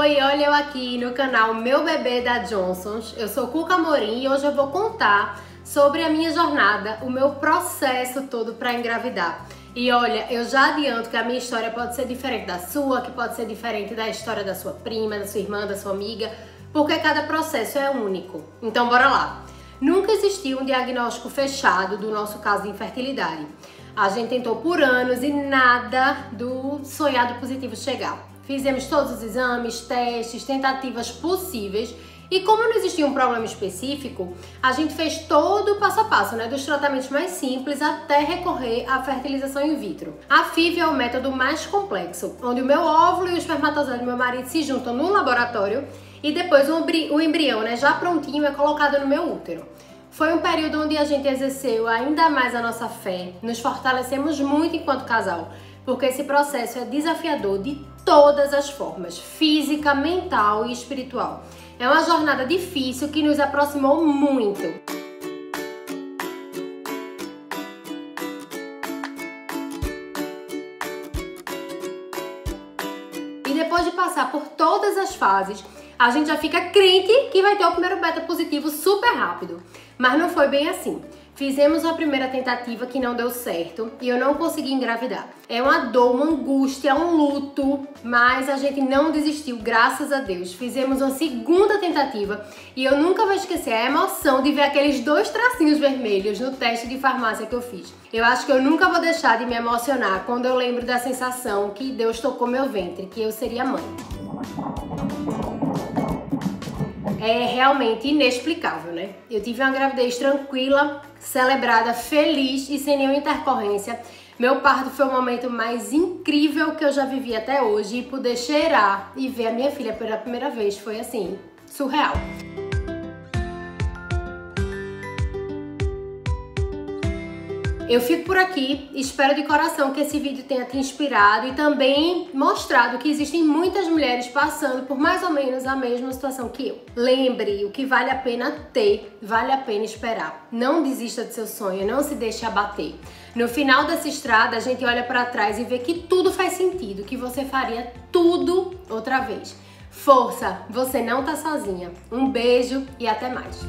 Oi, olha eu aqui no canal Meu Bebê da Johnsons. Eu sou Cuca Morim e hoje eu vou contar sobre a minha jornada, o meu processo todo para engravidar. E olha, eu já adianto que a minha história pode ser diferente da sua, que pode ser diferente da história da sua prima, da sua irmã, da sua amiga, porque cada processo é único. Então bora lá. Nunca existiu um diagnóstico fechado do nosso caso de infertilidade. A gente tentou por anos e nada do sonhado positivo chegar. Fizemos todos os exames, testes, tentativas possíveis e como não existia um problema específico, a gente fez todo o passo a passo, né, dos tratamentos mais simples até recorrer à fertilização in vitro. A FIV é o método mais complexo, onde o meu óvulo e o espermatozoide do meu marido se juntam no laboratório e depois o embrião, né, já prontinho, é colocado no meu útero. Foi um período onde a gente exerceu ainda mais a nossa fé, nos fortalecemos muito enquanto casal, porque esse processo é desafiador de todas as formas, física, mental e espiritual. É uma jornada difícil que nos aproximou muito. E depois de passar por todas as fases, a gente já fica crente que vai ter o primeiro beta positivo super rápido. Mas não foi bem assim. Fizemos a primeira tentativa que não deu certo e eu não consegui engravidar. É uma dor, uma angústia, um luto, mas a gente não desistiu, graças a Deus. Fizemos uma segunda tentativa e eu nunca vou esquecer a emoção de ver aqueles dois tracinhos vermelhos no teste de farmácia que eu fiz. Eu acho que eu nunca vou deixar de me emocionar quando eu lembro da sensação que Deus tocou meu ventre, que eu seria mãe é realmente inexplicável, né? Eu tive uma gravidez tranquila, celebrada, feliz e sem nenhuma intercorrência. Meu parto foi o momento mais incrível que eu já vivi até hoje e poder cheirar e ver a minha filha pela primeira vez foi assim, surreal. Eu fico por aqui, espero de coração que esse vídeo tenha te inspirado e também mostrado que existem muitas mulheres passando por mais ou menos a mesma situação que eu. Lembre, o que vale a pena ter, vale a pena esperar. Não desista do seu sonho, não se deixe abater. No final dessa estrada, a gente olha para trás e vê que tudo faz sentido, que você faria tudo outra vez. Força, você não tá sozinha. Um beijo e até mais.